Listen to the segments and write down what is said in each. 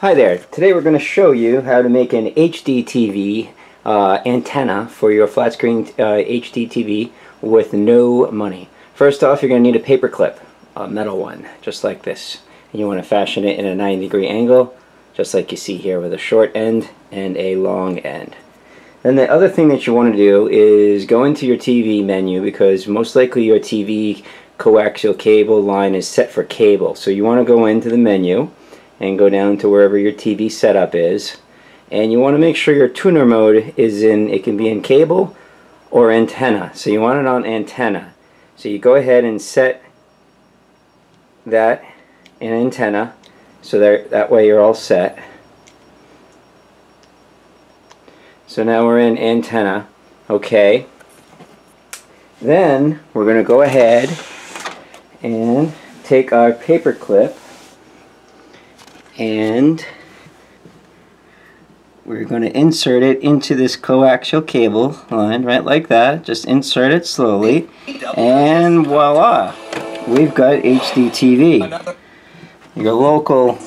Hi there. Today we're going to show you how to make an HD TV uh, antenna for your flat screen uh, HD TV with no money. First off, you're going to need a paper clip, a metal one, just like this. And you want to fashion it in a 90 degree angle, just like you see here with a short end and a long end. Then the other thing that you want to do is go into your TV menu because most likely your TV coaxial cable line is set for cable. So you want to go into the menu and go down to wherever your TV setup is. And you want to make sure your tuner mode is in it can be in cable or antenna. So you want it on antenna. So you go ahead and set that in antenna so that, that way you're all set. So now we're in antenna okay? Then we're going to go ahead and take our paper clip and we're going to insert it into this coaxial cable line right like that. Just insert it slowly. And voila we've got HD TV your local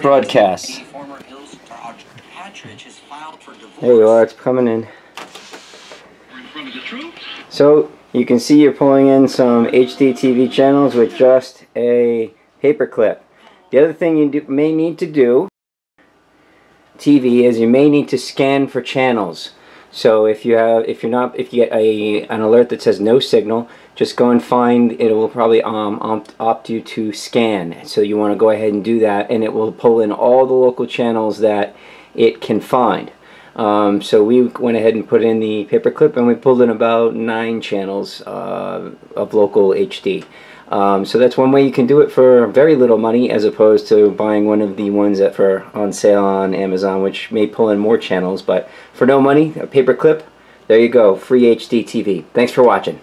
broadcast. There you are it's coming in. So you can see you're pulling in some HD TV channels with just a paper clip the other thing you do, may need to do TV is you may need to scan for channels. So if you have, if you're not, if you get a an alert that says no signal, just go and find. It will probably um, opt, opt you to scan. So you want to go ahead and do that, and it will pull in all the local channels that it can find. Um, so we went ahead and put in the paperclip, and we pulled in about nine channels uh, of local HD. Um, so that's one way you can do it for very little money as opposed to buying one of the ones that for on sale on Amazon which may pull in more channels but for no money, a paper clip, there you go, free HD TV. Thanks for watching.